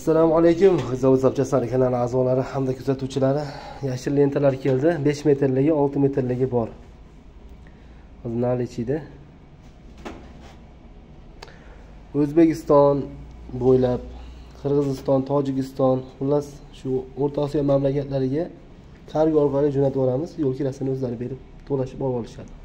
assalomu alaykum zavod zapchastlari kanali a'zolari hamda kuzatuvchilari. Yashil lentalar keldi. 5 metrligi 6 metrligi bor. Наличида o'zbekiston bo'ylab qirg'iziston tojikiston xullas shu o'rta osiyo mamlakatlariga kargo orqali jo'natib yuboramiz. Yo'l kirasini o'zlari berib to'lashib olib olishadi.